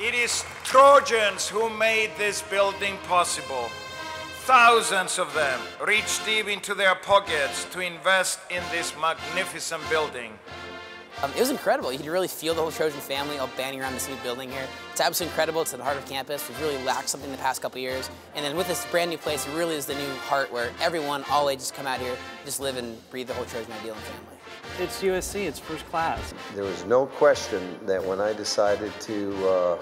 It is Trojans who made this building possible. Thousands of them reached deep into their pockets to invest in this magnificent building. Um, it was incredible. You could really feel the whole Trojan family all banding around this new building here. It's absolutely incredible. It's at the heart of campus. We've really lacked something the past couple years. And then with this brand new place, it really is the new heart where everyone, all ages come out here, just live and breathe the whole Trojan ideal and family. It's USC, it's first class. There was no question that when I decided to uh,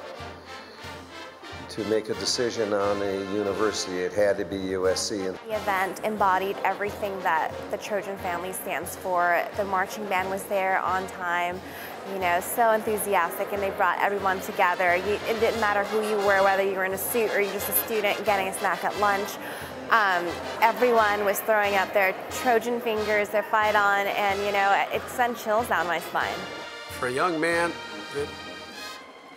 to make a decision on a university, it had to be USC. The event embodied everything that the Trojan family stands for. The marching band was there on time, you know, so enthusiastic, and they brought everyone together. You, it didn't matter who you were, whether you were in a suit or you're just a student getting a snack at lunch. Um, everyone was throwing up their Trojan fingers, their fight on, and you know, it sent chills down my spine. For a young man that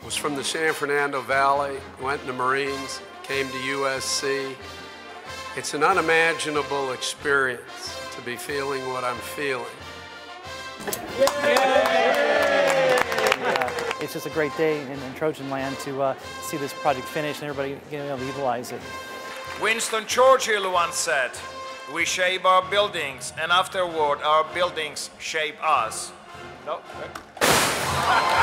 was from the San Fernando Valley, went in the Marines, came to USC. It's an unimaginable experience to be feeling what I'm feeling. It's just a great day in, in Trojan land to uh, see this project finish and everybody being able to utilize it. Winston Churchill once said, We shape our buildings, and afterward, our buildings shape us. No?